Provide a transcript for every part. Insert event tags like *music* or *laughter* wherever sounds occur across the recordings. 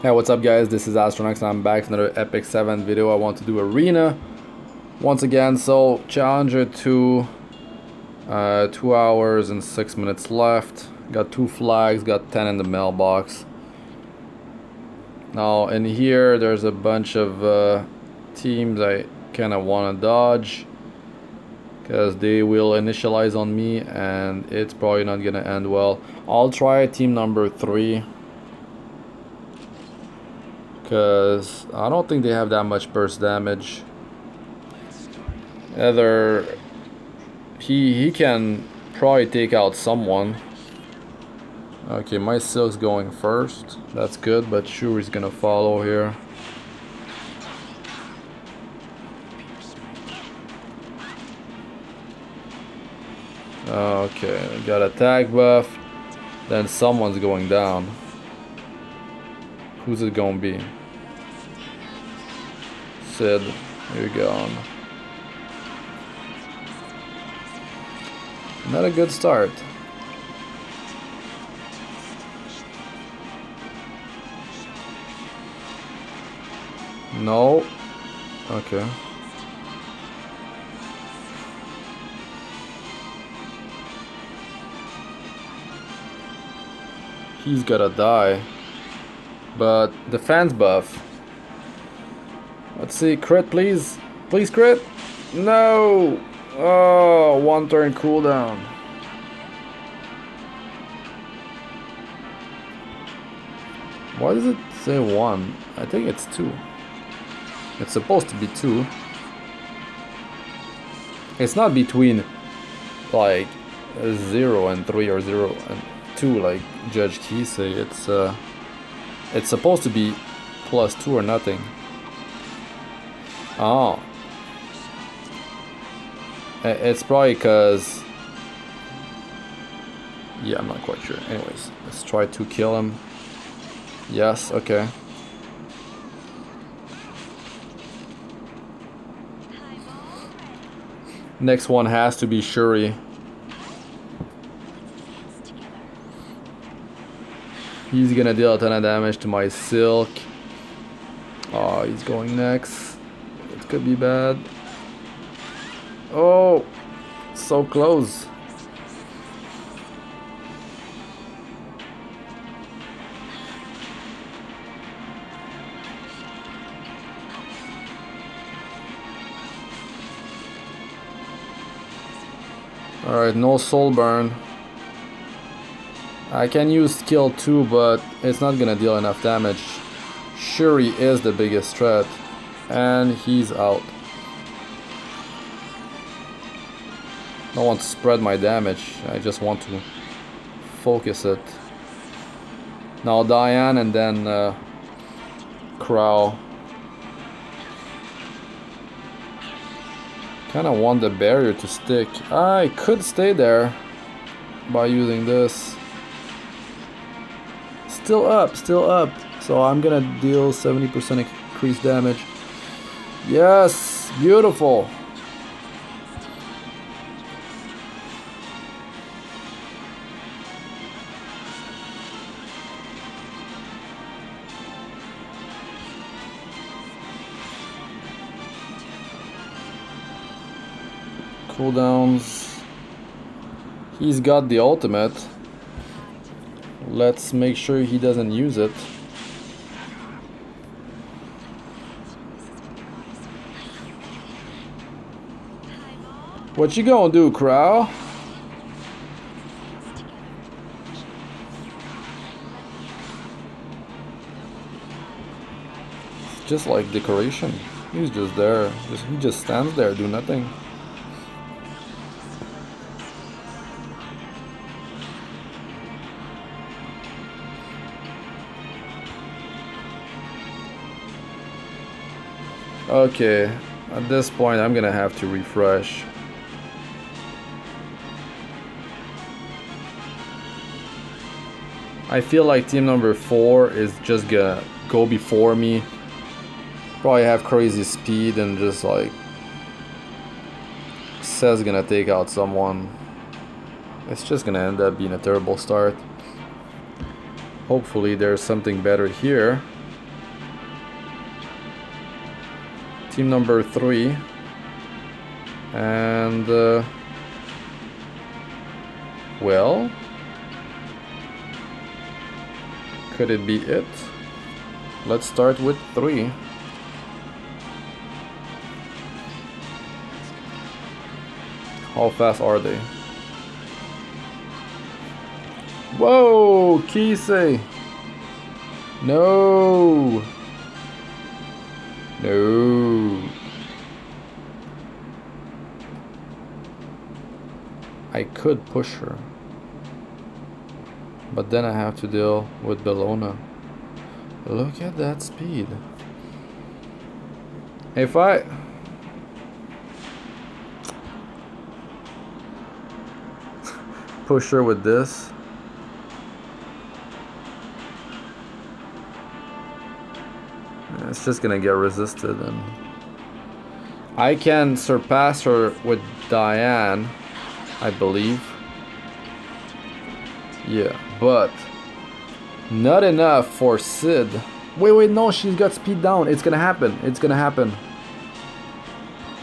Hey, what's up guys? This is Astranox and I'm back with another Epic 7 video. I want to do Arena once again. So, Challenger 2, uh, 2 hours and 6 minutes left. Got 2 flags, got 10 in the mailbox. Now, in here, there's a bunch of uh, teams I kind of want to dodge. Because they will initialize on me and it's probably not going to end well. I'll try team number 3 because I don't think they have that much burst damage. Either he he can probably take out someone. Okay, my Silk's going first. That's good, but Shuri's gonna follow here. Okay, got attack buff. Then someone's going down. Who's it gonna be? Cidd, you're gone. Not a good start. No. Okay. He's gotta die. But defense buff. Let's see, crit please. Please crit. No. Oh, one turn cooldown. Why does it say one? I think it's two. It's supposed to be two. It's not between like zero and three or zero and two like Judge Kise. It's uh, it's supposed to be plus two or nothing. Oh. It's probably because... Yeah, I'm not quite sure. Anyways, let's try to kill him. Yes, okay. Next one has to be Shuri. He's gonna deal a ton of damage to my Silk. Oh, he's going next could be bad. Oh, so close. Alright, no soul burn. I can use skill 2, but it's not gonna deal enough damage. Shuri is the biggest threat and he's out. I don't want to spread my damage, I just want to focus it. Now Diene and then uh, Crow. Kinda want the barrier to stick. I could stay there by using this. Still up, still up. So I'm gonna deal 70% increased damage. Yes, beautiful. Cooldowns. He's got the ultimate. Let's make sure he doesn't use it. What you gonna do, Crow? Just like decoration. He's just there. Just, he just stands there, do nothing. Okay, at this point I'm gonna have to refresh. I feel like team number four is just gonna go before me. Probably have crazy speed and just like says gonna take out someone. It's just gonna end up being a terrible start. Hopefully there's something better here. Team number three. And uh, well, could it be it? Let's start with three. How fast are they? Whoa, Kise! No! No! I could push her. But then I have to deal with Bellona. Look at that speed. If I... *laughs* push her with this... It's just gonna get resisted and... I can surpass her with Diene, I believe. Yeah, but not enough for Cidd. Wait, wait, no, she's got speed down. It's gonna happen. It's gonna happen.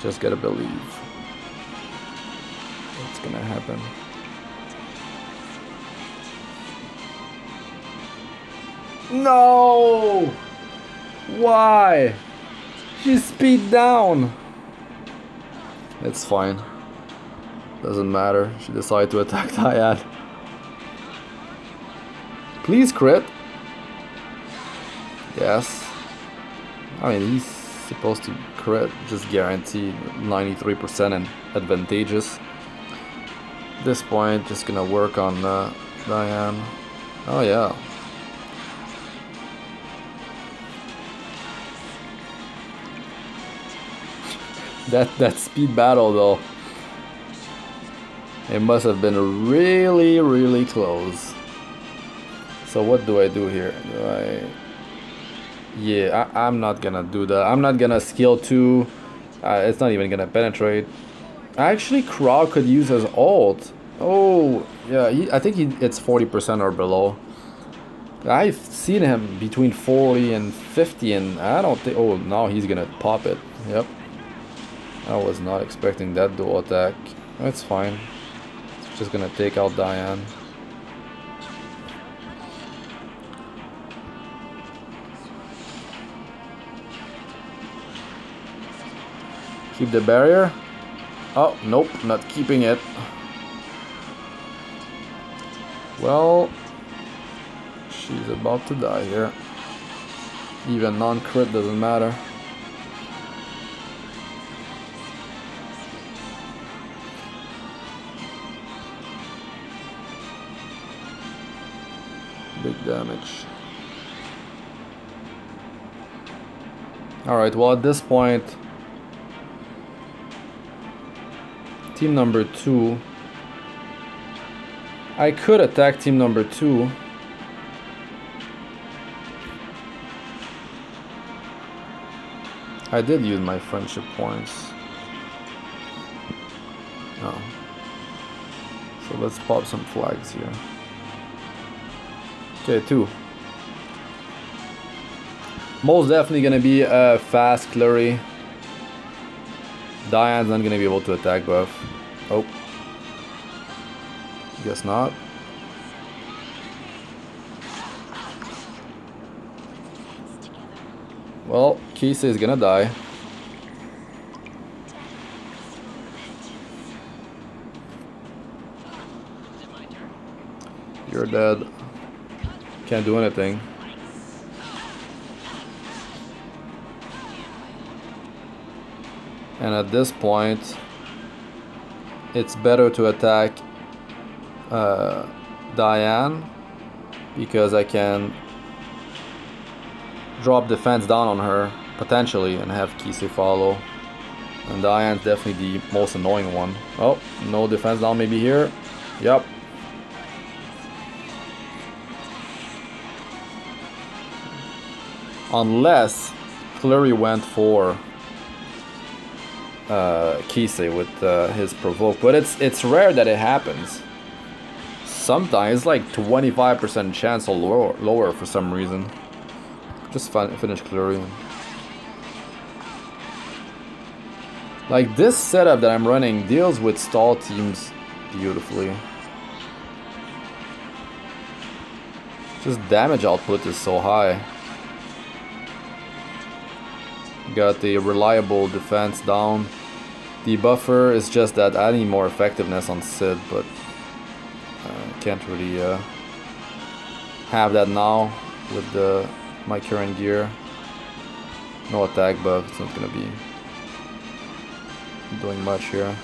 Just gotta believe. It's gonna happen. No! Why? She's speed down. It's fine. Doesn't matter. She decided to attack *laughs* Diene. Please crit. Yes. I mean, he's supposed to crit, just guaranteed 93% and advantageous. This point, just gonna work on uh, Diene. Oh yeah. *laughs* that that speed battle though. It must have been really, really close. So what do I do here? Do I... Yeah, I, am not gonna do that. I'm not gonna skill 2. Uh, it's not even gonna penetrate. Actually, Crow could use his ult. Oh, yeah, he, I think he, it's 40% or below. I've seen him between 40 and 50 and I don't think... Oh, now he's gonna pop it. Yep. I was not expecting that dual attack. That's fine. It's just gonna take out Diene. Keep the barrier. Oh, nope, not keeping it. Well, she's about to die here. Even non-crit doesn't matter. Big damage. Alright, well at this point team number two. I could attack team number two. I did use my friendship points. Oh. So let's pop some flags here. Okay, two. Most definitely gonna be a fast Clary. Diene's not gonna be able to attack buff. Oh. Guess not. Well, Kise is gonna die. You're dead. Can't do anything. And at this point it's better to attack uh, Diene because I can drop defense down on her potentially and have Kise follow. And Diene's definitely the most annoying one. Oh no defense down maybe here. Yep unless Clary went for uh, Kise with uh, his provoke, but it's it's rare that it happens. Sometimes like 25% chance or lower, lower for some reason. Just fin finish clearing. Like this setup that I'm running deals with stall teams beautifully. Just damage output is so high. Got the reliable defense down. The buffer is just that adding more effectiveness on Cidd, but uh, can't really uh, have that now with the my current gear. No attack buff, it's not gonna be doing much here.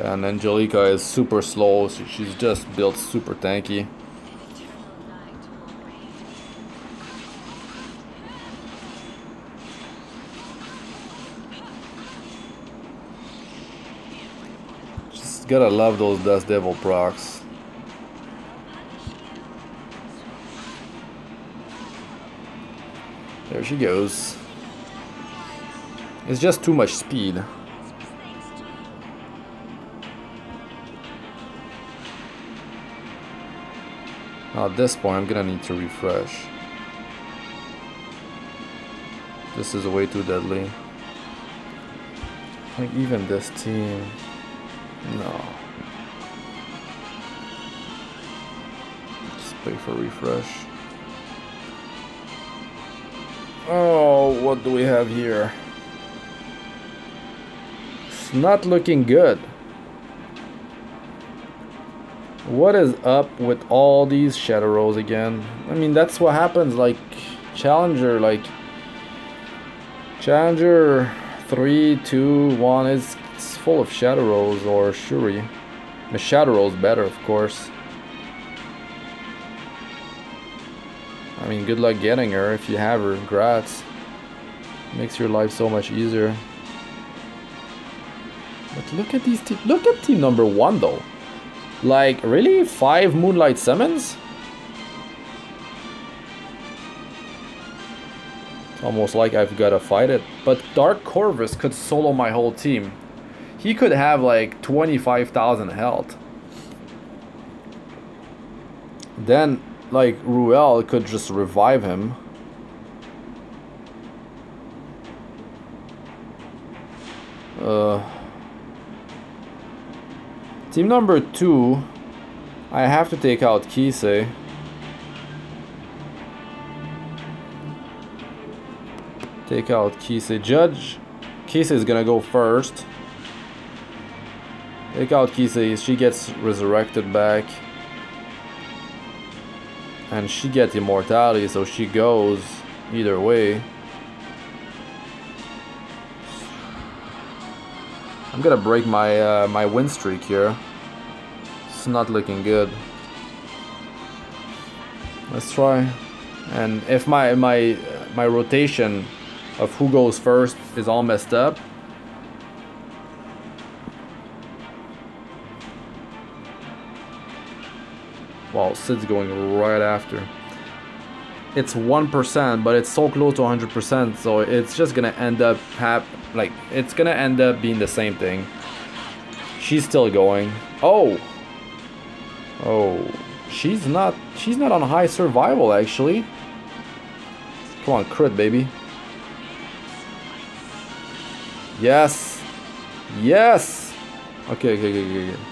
And Angelica is super slow, so she's just built super tanky. Just gotta love those Dust Devil procs. There she goes. It's just too much speed. Now at this point I'm gonna need to refresh. This is way too deadly. Like even this team. No. Just pay for refresh. Oh, what do we have here? It's not looking good. What is up with all these Shadow Rose again? I mean, that's what happens, like, Challenger, like, Challenger 3, 2, 1 is full of Shadow Rose or Shuri. The Shadow Rose better, of course. I mean, good luck getting her if you have her. Grats. Makes your life so much easier. But look at these team. Look at team number one though. Like, really? Five Moonlight Summons? It's almost like I've got to fight it. But Dark Corvus could solo my whole team. He could have like 25,000 health. Then like Ruele could just revive him. Uh, team number two, I have to take out Kise. Take out Kise. Judge, Kise is gonna go first. Take out Kise, she gets resurrected back. And she gets immortality so she goes either way. I'm gonna break my uh, my win streak here. It's not looking good. Let's try. And if my my my rotation of who goes first is all messed up Well, Cidd's going right after. It's 1%, but it's so close to 100%, so it's just gonna end up hap like it's gonna end up being the same thing. She's still going. Oh. Oh. She's not she's not on high survival actually. Come on, crit baby. Yes. Yes. Okay, okay, okay, okay. okay.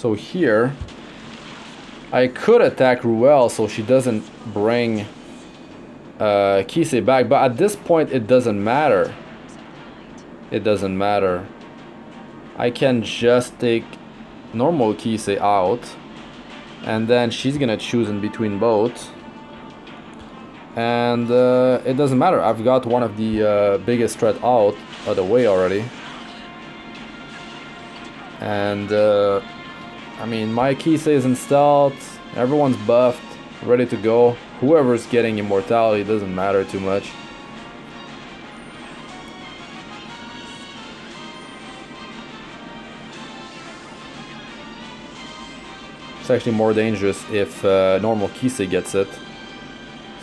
So here, I could attack Ruele so she doesn't bring uh, Kise back, but at this point it doesn't matter. It doesn't matter. I can just take normal Kise out, and then she's gonna choose in between both. And uh, it doesn't matter, I've got one of the uh, biggest threat out of the way already. And uh, I mean, my Kise is installed, everyone's buffed, ready to go. Whoever's getting immortality doesn't matter too much. It's actually more dangerous if uh, normal Kise gets it.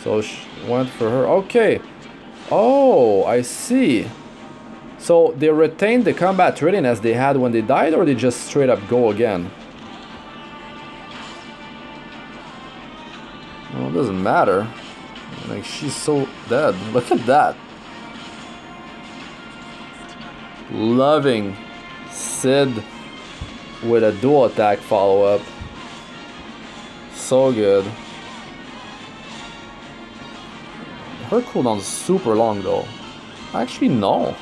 So she went for her. Okay. Oh, I see. So they retained the combat readiness they had when they died or they just straight up go again? Doesn't matter. Like, she's so dead. Look at that. Loving Cidd with a dual attack follow-up. So good. Her cooldown's super long though. Actually, no.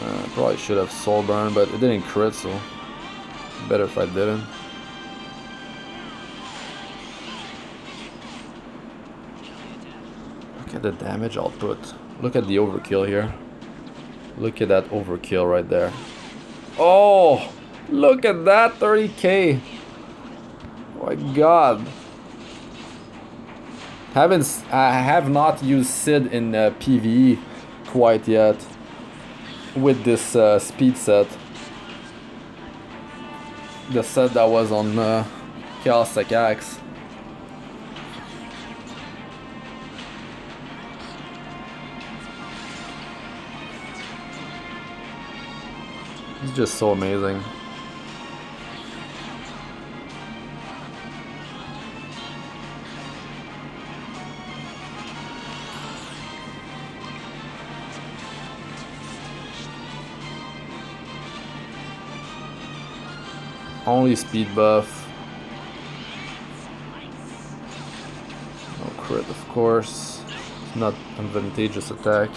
Uh, probably should have soul burn, but it didn't crit, so better if I didn't. The damage output. Look at the overkill here. Look at that overkill right there. Oh, look at that 30k. Oh my god. Haven't I have not used Cidd in uh, PVE quite yet with this uh, speed set. The set that was on uh, Chaos Axe. Just so amazing. Only speed buff. No crit, of course. Not advantageous attack.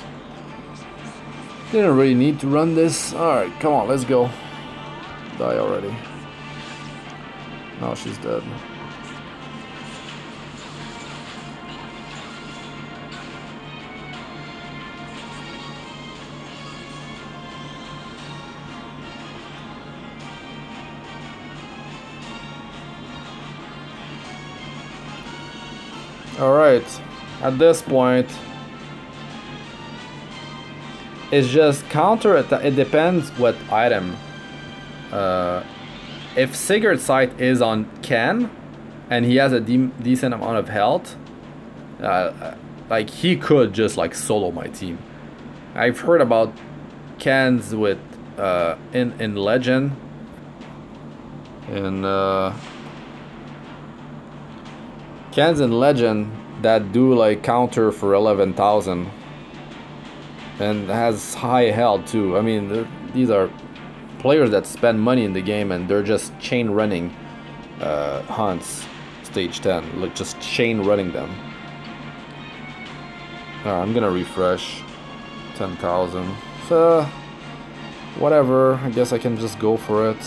Didn't really need to run this. Alright, come on, let's go. Die already. Now she's dead. Alright, at this point, it's just counter attack. It depends what item. Uh, if Sigurd's Sight is on Ken, and he has a de decent amount of health, uh, like he could just like solo my team. I've heard about Kens with uh, in in Legend. In uh, Kens in Legend that do like counter for 11,000 and has high health too. I mean, these are players that spend money in the game and they're just chain running uh, hunts stage 10, like just chain running them. I'm gonna refresh 10,000. So, whatever, I guess I can just go for it.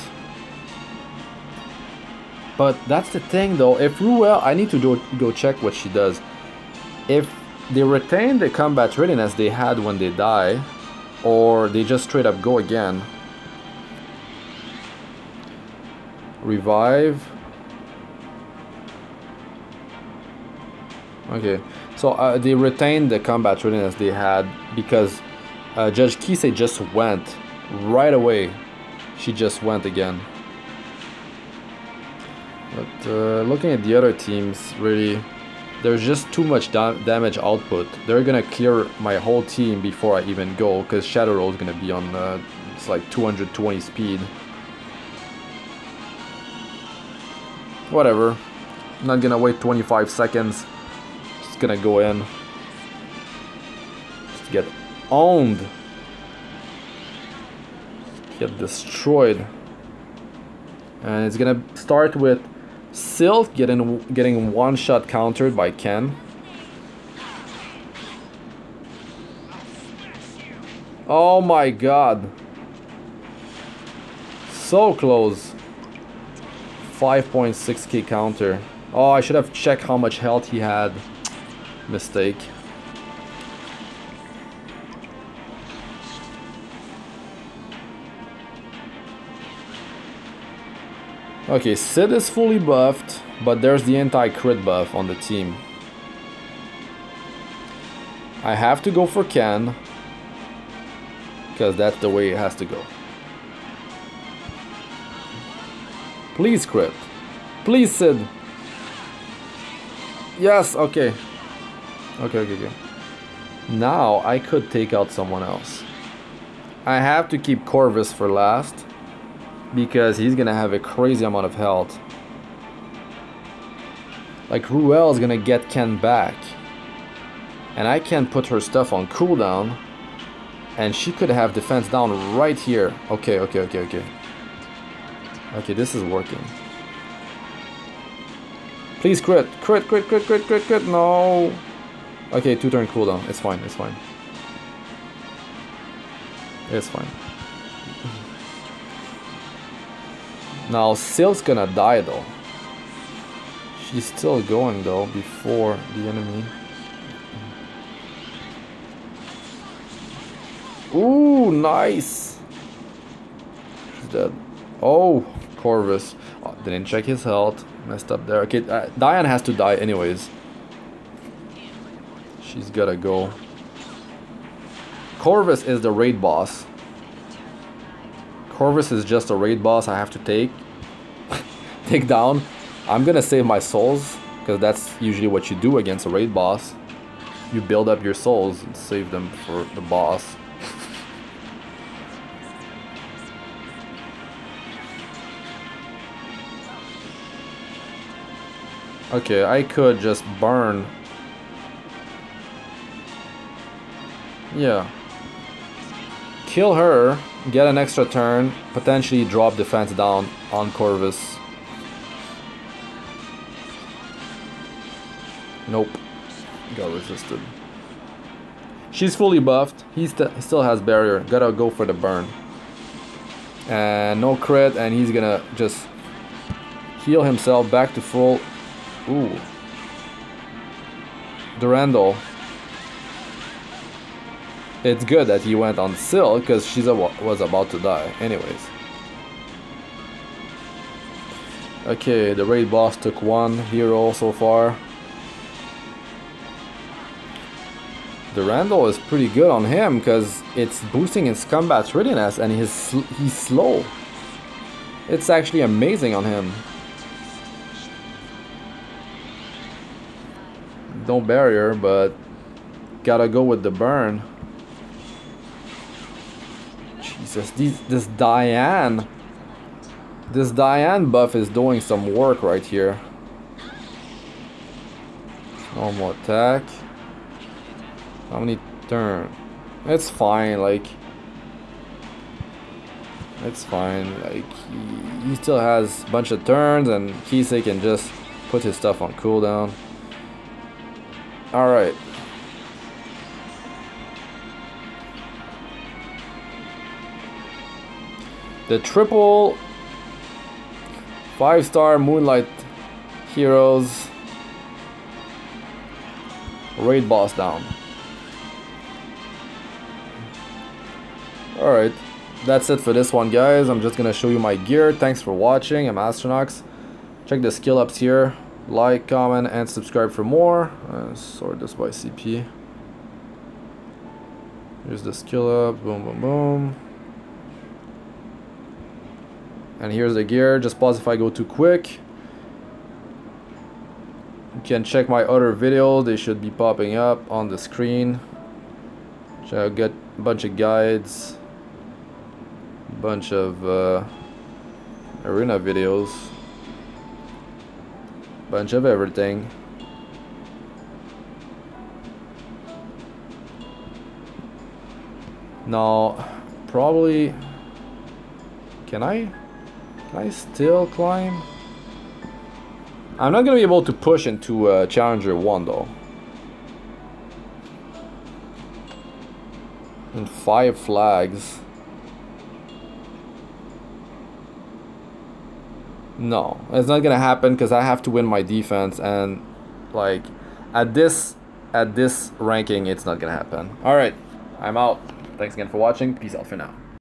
But that's the thing though, if Ruele, I need to do, go check what she does. If they retain the combat readiness they had when they die, or they just straight up go again. Revive. Okay, so uh, they retained the combat readiness they had because uh, Judge Kise just went right away. She just went again. But uh, looking at the other teams, really, there's just too much da damage output. They're gonna clear my whole team before I even go, because Shadow Rose is gonna be on, uh, it's like 220 speed. Whatever. I'm not gonna wait 25 seconds. Just gonna go in. Just get owned. Get destroyed. And it's gonna start with Silk getting getting one shot countered by Ken. Oh my god. So close. 5.6k counter. Oh, I should have checked how much health he had. Mistake. Okay, Cidd is fully buffed, but there's the anti-crit buff on the team. I have to go for Ken, because that's the way it has to go. Please crit. Please Cidd. Yes, okay. Okay, okay, okay. Now I could take out someone else. I have to keep Corvus for last because he's gonna have a crazy amount of health. Like Ruele is gonna get Ken back. And I can put her stuff on cooldown. And she could have defense down right here. Okay, okay, okay, okay. Okay, this is working. Please crit. Crit, crit, crit, crit, crit, crit. No. Okay, two turn cooldown. It's fine, it's fine. It's fine. Now, Sil's gonna die though. She's still going though before the enemy. Ooh, nice. She's dead. Oh, Corvus. Oh, didn't check his health. Messed up there. Okay, uh, Diene has to die anyways. She's gotta go. Corvus is the raid boss. Corvus is just a raid boss I have to take. Take down. I'm gonna save my souls, because that's usually what you do against a raid boss. You build up your souls and save them for the boss. okay, I could just burn. Yeah. Kill her, get an extra turn, potentially drop defense down on Corvus. Nope. Got resisted. She's fully buffed. He, st still has barrier. Gotta go for the burn. And no crit, and he's gonna just heal himself back to full. Ooh. Durandal. It's good that he went on Sil, because she was about to die. Anyways. Okay, the raid boss took one hero so far. Durandal is pretty good on him because it's boosting his combat readiness and he's, he's slow. It's actually amazing on him. No barrier, but gotta go with the burn. Jesus, these, this Diene. This Diene buff is doing some work right here. Normal attack. How many turn? It's fine, like... It's fine, like, he, he still has a bunch of turns and Kise can just put his stuff on cooldown. Alright. The triple five star Moonlight Heroes raid boss down. Alright, that's it for this one guys. I'm just gonna show you my gear. Thanks for watching. I'm Astranox. Check the skill ups here. Like, comment, and subscribe for more. Uh, sort this by CP. Here's the skill up. Boom, boom, boom. And here's the gear. Just pause if I go too quick. You can check my other videos. They should be popping up on the screen. Check, get a bunch of guides bunch of uh, arena videos. Bunch of everything. Now probably can I can I still climb? I'm not gonna be able to push into uh, Challenger 1 though. And five flags No, it's not gonna happen because I have to win my defense and like at this at this ranking it's not gonna happen. Alright, I'm out. Thanks again for watching. Peace out for now.